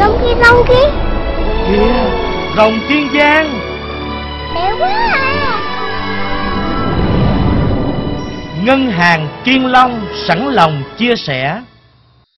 Rồng kia, rồng kia. Kìa, rồng kiên giang. Đẹp quá à. Ngân hàng Kiên Long sẵn lòng chia sẻ.